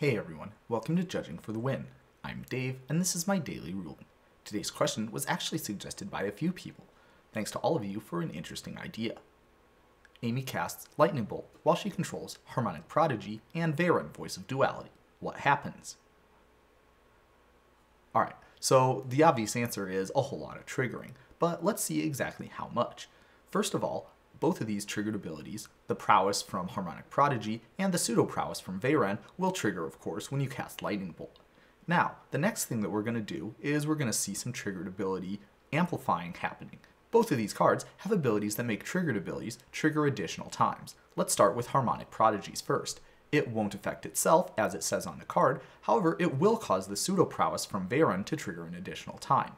Hey everyone, welcome to Judging for the Win. I'm Dave, and this is my daily ruling. Today's question was actually suggested by a few people. Thanks to all of you for an interesting idea. Amy casts Lightning Bolt while she controls Harmonic Prodigy and Veyran, Voice of Duality. What happens? Alright, so the obvious answer is a whole lot of triggering, but let's see exactly how much. First of all, both of these triggered abilities, the prowess from Harmonic Prodigy and the pseudo prowess from Veyran, will trigger, of course, when you cast Lightning Bolt. Now, the next thing that we're going to do is we're going to see some triggered ability amplifying happening. Both of these cards have abilities that make triggered abilities trigger additional times. Let's start with Harmonic Prodigies first. It won't affect itself, as it says on the card, however, it will cause the pseudo prowess from Veyran to trigger an additional time.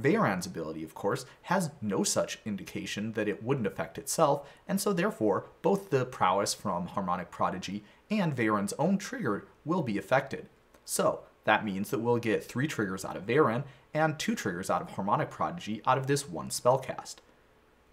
Veyran's ability, of course, has no such indication that it wouldn't affect itself, and so therefore, both the prowess from Harmonic Prodigy and Veyran's own trigger will be affected. So, that means that we'll get three triggers out of Veyran and two triggers out of Harmonic Prodigy out of this one spellcast.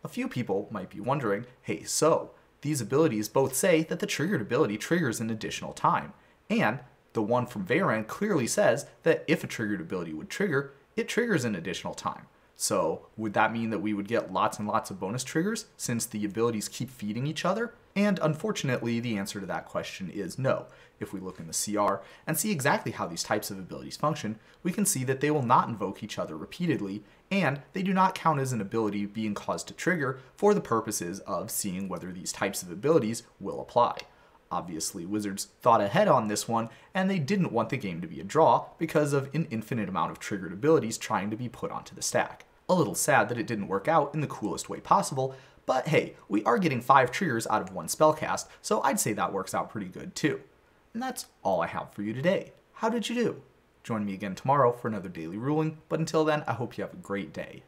A few people might be wondering, hey, so, these abilities both say that the triggered ability triggers an additional time, and the one from Veyran clearly says that if a triggered ability would trigger, it triggers an additional time. So would that mean that we would get lots and lots of bonus triggers since the abilities keep feeding each other? And unfortunately, the answer to that question is no. If we look in the CR and see exactly how these types of abilities function, we can see that they will not invoke each other repeatedly, and they do not count as an ability being caused to trigger for the purposes of seeing whether these types of abilities will apply. Obviously, Wizards thought ahead on this one, and they didn't want the game to be a draw because of an infinite amount of triggered abilities trying to be put onto the stack. A little sad that it didn't work out in the coolest way possible, but hey, we are getting 5 triggers out of one spellcast, so I'd say that works out pretty good too. And that's all I have for you today. How did you do? Join me again tomorrow for another daily ruling, but until then, I hope you have a great day.